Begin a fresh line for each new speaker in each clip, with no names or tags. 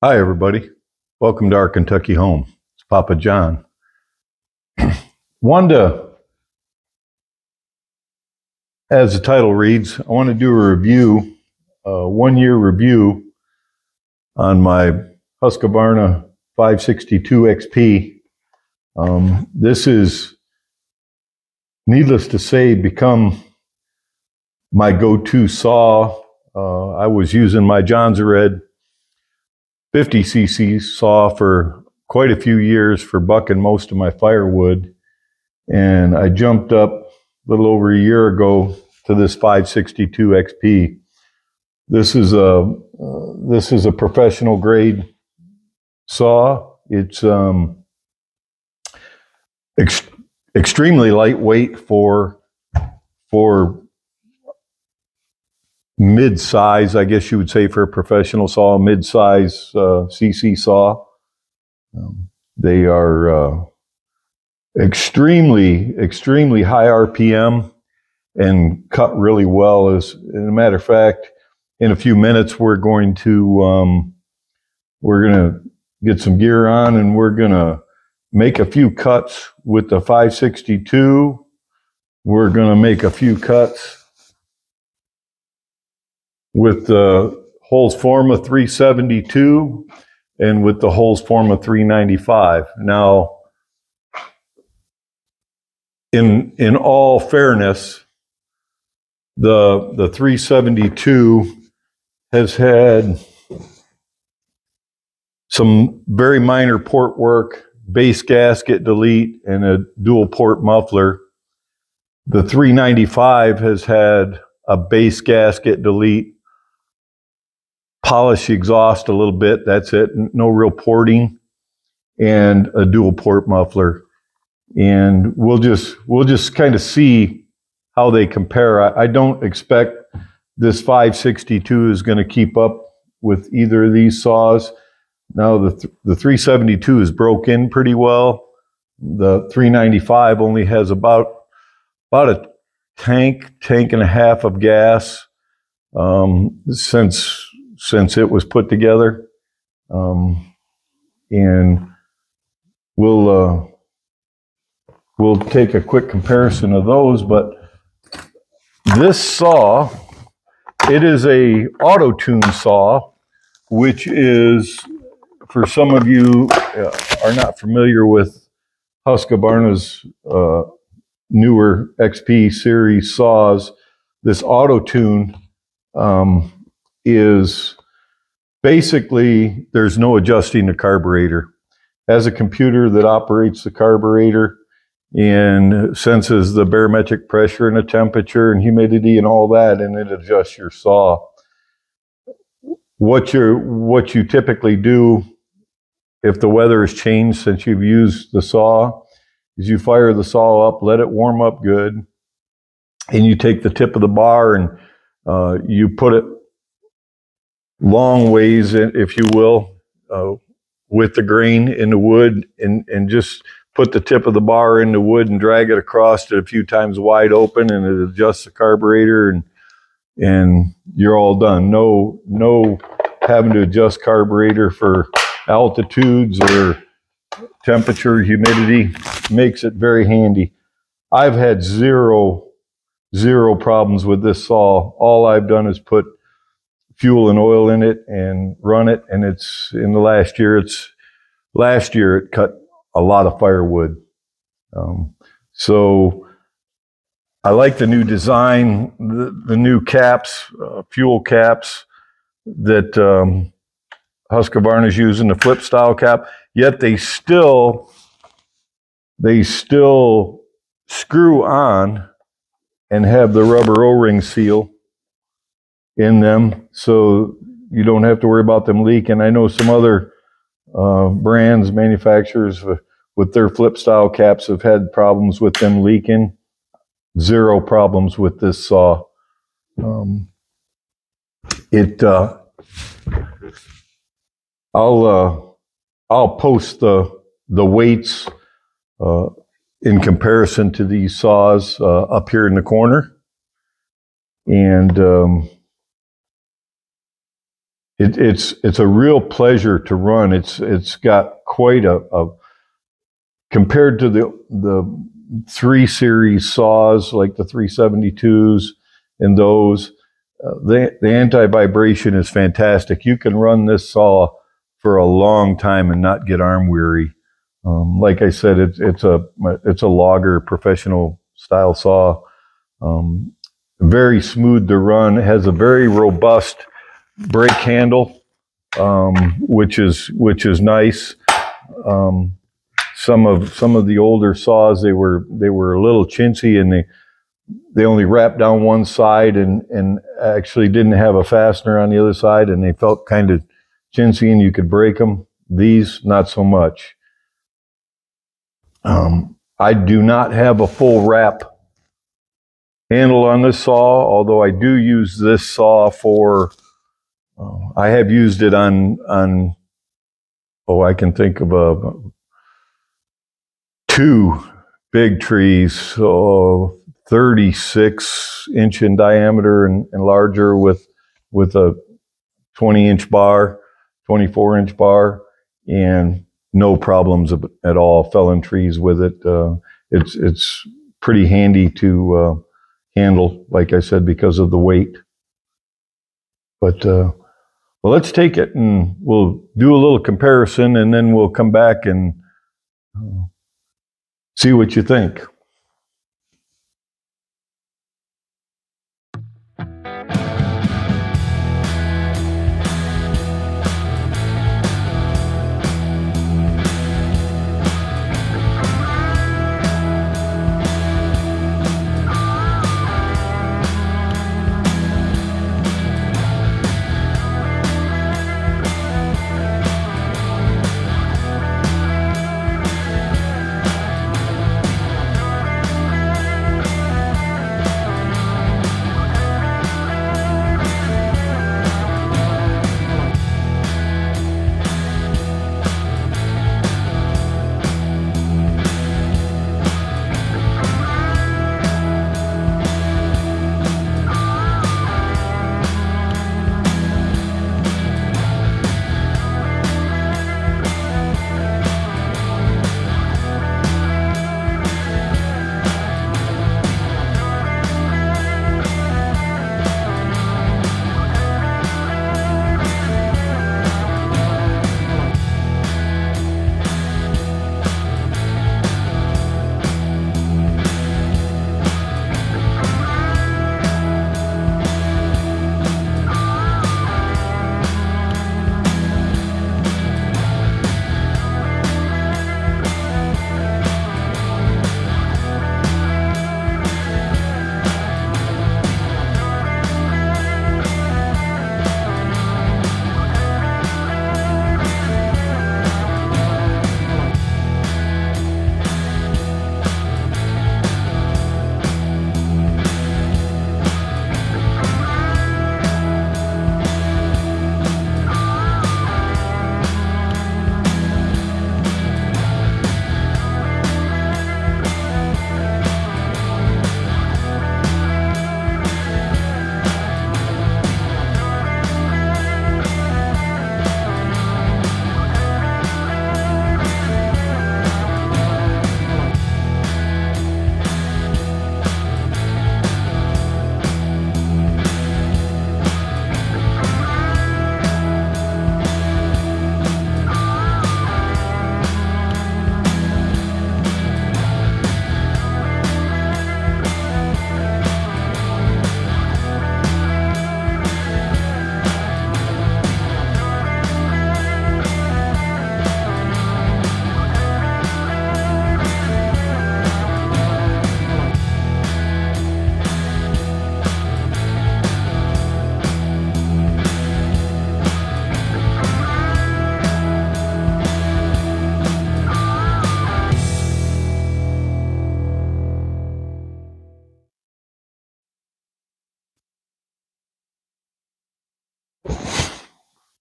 Hi, everybody. Welcome to our Kentucky home. It's Papa John. Wanda, as the title reads, I want to do a review, a one year review on my Husqvarna 562 XP. Um, this is, needless to say, become my go to saw. Uh, I was using my Jonsered 50 cc saw for quite a few years for bucking most of my firewood. And I jumped up a little over a year ago to this 562 XP. This is a uh, this is a professional grade saw. It's um, ex- extremely lightweight for for mid-size, I guess you would say, for a professional saw, mid-size uh, CC saw. Um, they are uh, extremely, extremely high RPM and cut really well. As, as a matter of fact, in a few minutes, we're going to um, we're going to get some gear on and we're going to make a few cuts with the 562. We're going to make a few cuts with the Husqvarna 372 and with the Husqvarna 395. Now, in in all fairness, the the 372 has had some very minor port work, base gasket delete, and a dual port muffler. The 395 has had a base gasket delete, polish the exhaust a little bit. That's it. No real porting and a dual port muffler. And we'll just we'll just kind of see how they compare. I, I don't expect this 562 is going to keep up with either of these saws. Now the th- the 372 is broke in pretty well. The 395 only has about about a tank, tank and a half of gas. Um, since since it was put together. Um, and we'll uh, we'll take a quick comparison of those. But this saw, it is a auto tune saw, which is for some of you uh, are not familiar with Husqvarna's uh, newer XP series saws. This auto tune um, is basically there's no adjusting the carburetor. As a computer that operates the carburetor and senses the barometric pressure and the temperature and humidity and all that, and it adjusts your saw. What you what you typically do if the weather has changed since you've used the saw is you fire the saw up, let it warm up good, and you take the tip of the bar and uh, you put it long ways, if you will, uh, with the grain in the wood and, and just put the tip of the bar in the wood and drag it across it a few times wide open and it adjusts the carburetor and and you're all done. No no having to adjust carburetor for altitudes or temperature, humidity makes it very handy. I've had zero zero problems with this saw. All I've done is put fuel and oil in it and run it. And it's in the last year, it's last year it cut a lot of firewood. Um, so I like the new design, the, the new caps, uh, fuel caps that um, Husqvarna is using, the flip style cap. Yet they still they still screw on and have the rubber O-ring seal in them, so you don't have to worry about them leaking. I know some other uh, brands, manufacturers with their flip style caps have had problems with them leaking. Zero problems with this saw. Um, it. Uh, I'll uh, I'll post the the weights uh, in comparison to these saws uh, up here in the corner, and um, it, it's it's a real pleasure to run. It's it's got quite a, a compared to the the three series saws like the 372s and those. Uh, the the anti vibration is fantastic. You can run this saw for a long time and not get arm weary. Um, like I said, it's it's a it's a logger professional style saw. Um, very smooth to run. It has a very robust brake handle, um, which is which is nice. Um, some of some of the older saws they were they were a little chintzy and they they only wrapped down one side and and actually didn't have a fastener on the other side and they felt kind of chintzy and you could break them. These not so much. Um, I do not have a full wrap handle on this saw, although I do use this saw for uh, I have used it on on oh I can think of a two big trees, so 36 inch in diameter and, and larger with with a 20 inch bar, 24 inch bar, and no problems at all. Felling trees with it. Uh, it's it's pretty handy to uh, handle, like I said, because of the weight. But uh, well, let's take it and we'll do a little comparison, and then we'll come back and uh, see what you think.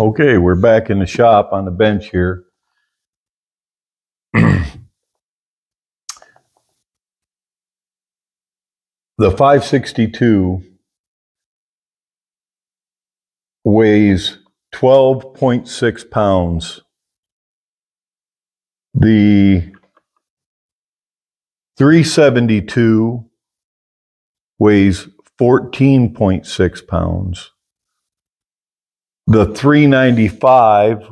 Okay, we're back in the shop on the bench here. the 562 weighs 12.6 pounds. The 372 weighs 14.6 pounds. The 395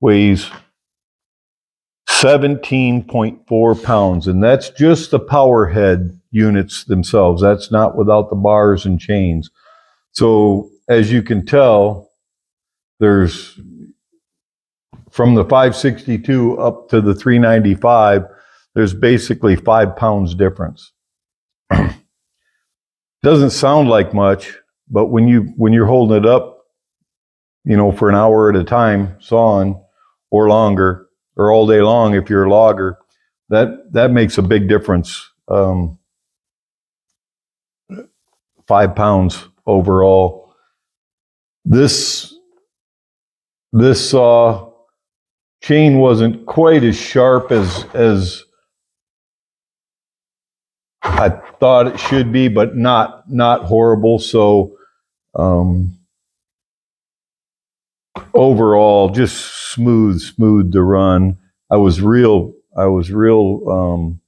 weighs 17.4 pounds, and that's just the power head units themselves. That's not without the bars and chains. So, as you can tell, there's from the 562 up to the 395, there's basically five pounds difference. Doesn't sound like much, but when you when you're holding it up, you know, for an hour at a time, sawing or longer, or all day long if you're a logger, that that makes a big difference. Um, five pounds overall. This this saw chain wasn't quite as sharp as as I thought it should be, but not not horrible. So um, overall, just smooth, smooth to run. I was real, I was real um,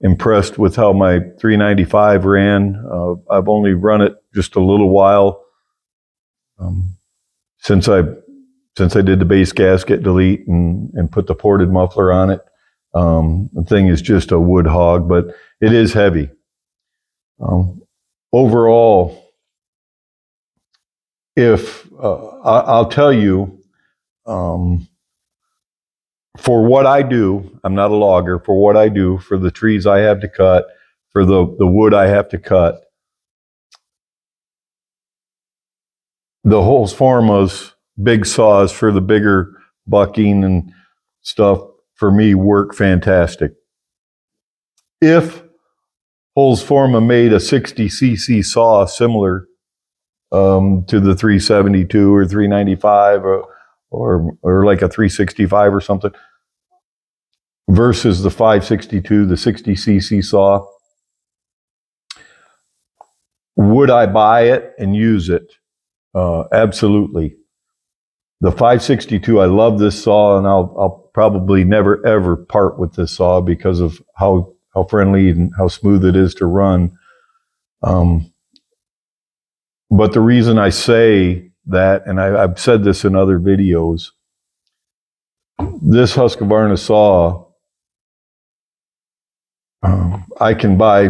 impressed with how my 395 ran. Uh, I've only run it just a little while um, since I since I did the base gasket delete and and put the ported muffler on it. Um, the thing is just a wood hog, but it is heavy. Um, overall, if uh, I, will tell you, um, for what I do, I'm not a logger. For what I do, for the trees I have to cut, for the the wood I have to cut, the Husqvarna's big saws for the bigger bucking and stuff for me work fantastic. If Husqvarna made a 60 cc saw similar um, to the 372 or 395 or, or, or like a 365 or something versus the 562, the 60 cc saw. Would I buy it and use it? Uh, absolutely. The 562, I love this saw, and I'll, I'll probably never ever part with this saw because of how how friendly and how smooth it is to run. Um, but the reason I say that, and I, have said this in other videos, this Husqvarna saw, um, I can buy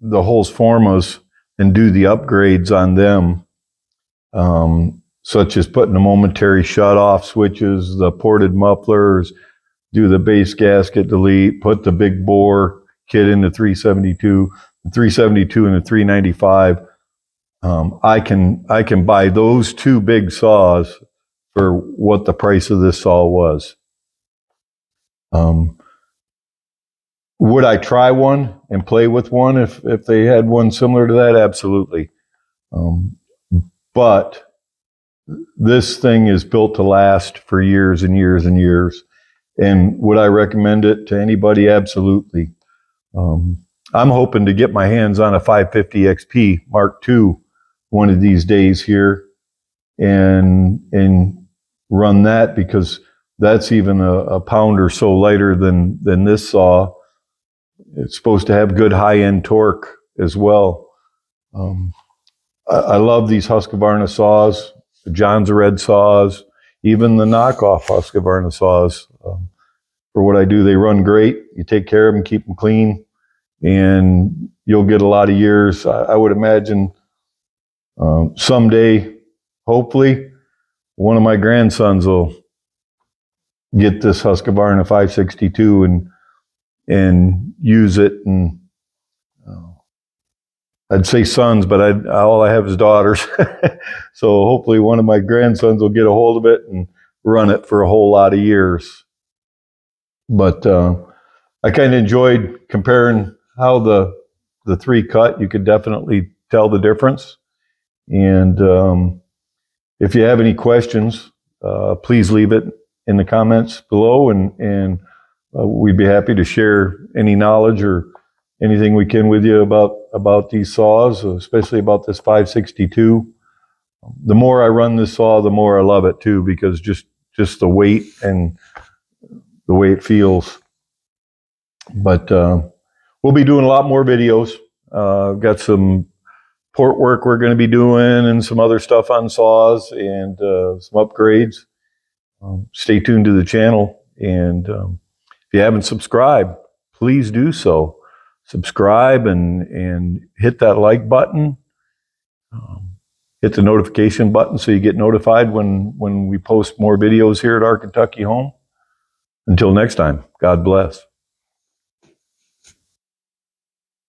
the Husqvarnas and do the upgrades on them, um, such as putting the momentary shut off switches, the ported mufflers, do the base gasket delete, put the big bore kit into 372, the 372 and the 395 um, I can I can buy those two big saws for what the price of this saw was. Um, would I try one and play with one if if they had one similar to that? Absolutely. Um, but this thing is built to last for years and years and years. And would I recommend it to anybody? Absolutely. Um, I'm hoping to get my hands on a 550 XP Mark II one of these days here and and run that because that's even a, a pound or so lighter than than this saw. It's supposed to have good high end torque as well. Um, I, I, love these Husqvarna saws, the Red saws, even the knockoff Husqvarna saws. Um, for what I do, they run great. You take care of them, keep them clean, and you'll get a lot of years. I, I would imagine um, someday, hopefully, one of my grandsons will get this Husqvarna 562 and and use it. And uh, I'd say sons, but I all I have is daughters. so hopefully, one of my grandsons will get a hold of it and run it for a whole lot of years. But uh, I kind of enjoyed comparing how the the three cut. You could definitely tell the difference. And um, if you have any questions, uh, please leave it in the comments below, and and uh, we'd be happy to share any knowledge or anything we can with you about about these saws, especially about this 562. the more I run this saw, the more I love it too, because just just the weight and the way it feels. But uh, we'll be doing a lot more videos. Uh, I've got some port work we're going to be doing and some other stuff on saws and uh, some upgrades. Um, stay tuned to the channel. And um, if you haven't subscribed, please do so. Subscribe and, and hit that like button. Um, hit the notification button so you get notified when, when we post more videos here at our Kentucky home. Until next time, God bless.